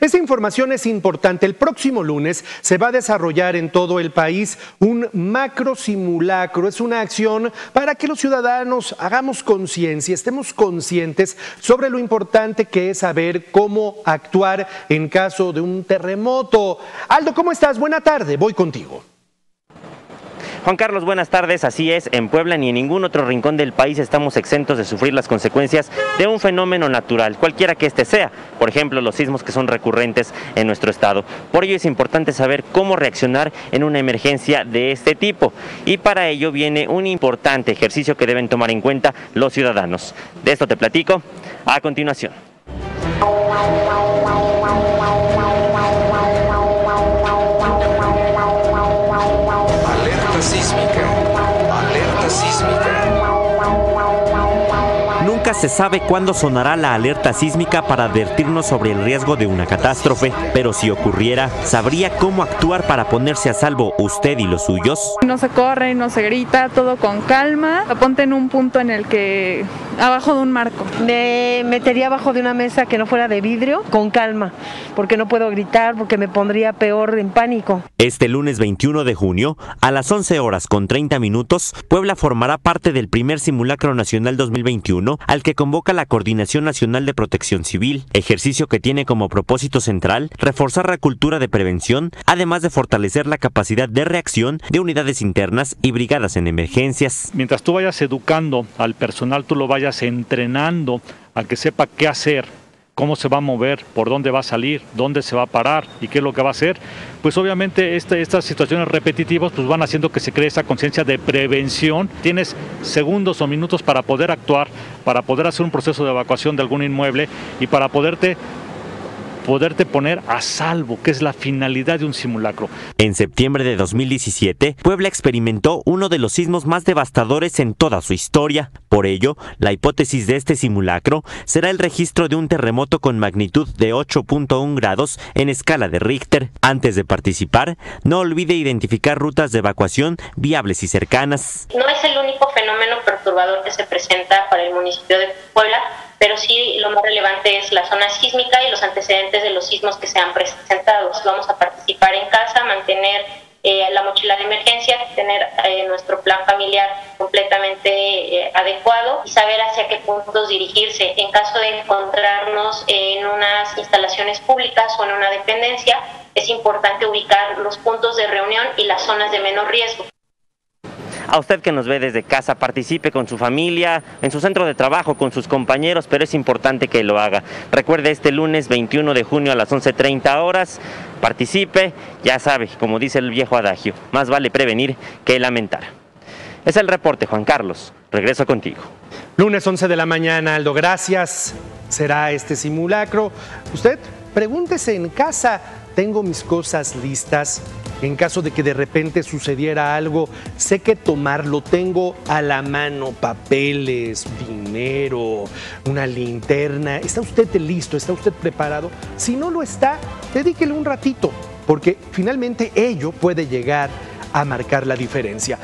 Esta información es importante. El próximo lunes se va a desarrollar en todo el país un macro simulacro. Es una acción para que los ciudadanos hagamos conciencia, estemos conscientes sobre lo importante que es saber cómo actuar en caso de un terremoto. Aldo, ¿cómo estás? Buena tarde, voy contigo. Juan Carlos, buenas tardes. Así es, en Puebla ni en ningún otro rincón del país estamos exentos de sufrir las consecuencias de un fenómeno natural, cualquiera que éste sea. Por ejemplo, los sismos que son recurrentes en nuestro estado. Por ello es importante saber cómo reaccionar en una emergencia de este tipo. Y para ello viene un importante ejercicio que deben tomar en cuenta los ciudadanos. De esto te platico a continuación. Nunca se sabe cuándo sonará la alerta sísmica para advertirnos sobre el riesgo de una catástrofe, pero si ocurriera, ¿sabría cómo actuar para ponerse a salvo usted y los suyos? No se corre, no se grita, todo con calma. Ponte en un punto en el que abajo de un marco. Me metería abajo de una mesa que no fuera de vidrio, con calma, porque no puedo gritar, porque me pondría peor en pánico. Este lunes 21 de junio, a las 11 horas con 30 minutos, Puebla formará parte del primer simulacro nacional 2021 al que convoca la Coordinación Nacional de Protección Civil, ejercicio que tiene como propósito central reforzar la cultura de prevención, además de fortalecer la capacidad de reacción de unidades internas y brigadas en emergencias. Mientras tú vayas educando al personal, tú lo vayas entrenando a que sepa qué hacer, cómo se va a mover, por dónde va a salir, dónde se va a parar y qué es lo que va a hacer, pues obviamente este, estas situaciones repetitivas pues van haciendo que se cree esa conciencia de prevención. Tienes segundos o minutos para poder actuar, para poder hacer un proceso de evacuación de algún inmueble y para poderte poderte poner a salvo, que es la finalidad de un simulacro. En septiembre de 2017, Puebla experimentó uno de los sismos más devastadores en toda su historia. Por ello, la hipótesis de este simulacro será el registro de un terremoto con magnitud de 8.1 grados en escala de Richter. Antes de participar, no olvide identificar rutas de evacuación viables y cercanas. No es el único fenómeno perturbador que se presenta para el municipio de Puebla pero sí lo más relevante es la zona sísmica y los antecedentes de los sismos que se han presentado. Vamos a participar en casa, mantener eh, la mochila de emergencia, tener eh, nuestro plan familiar completamente eh, adecuado y saber hacia qué puntos dirigirse. En caso de encontrarnos en unas instalaciones públicas o en una dependencia, es importante ubicar los puntos de reunión y las zonas de menor riesgo. A usted que nos ve desde casa, participe con su familia, en su centro de trabajo, con sus compañeros, pero es importante que lo haga. Recuerde este lunes 21 de junio a las 11.30 horas, participe, ya sabe, como dice el viejo adagio, más vale prevenir que lamentar. Es el reporte, Juan Carlos. Regreso contigo. Lunes 11 de la mañana, Aldo, gracias. Será este simulacro. Usted pregúntese en casa, ¿tengo mis cosas listas? en caso de que de repente sucediera algo, sé que tomarlo, tengo a la mano papeles, dinero, una linterna. ¿Está usted listo? ¿Está usted preparado? Si no lo está, dedíquele un ratito, porque finalmente ello puede llegar a marcar la diferencia.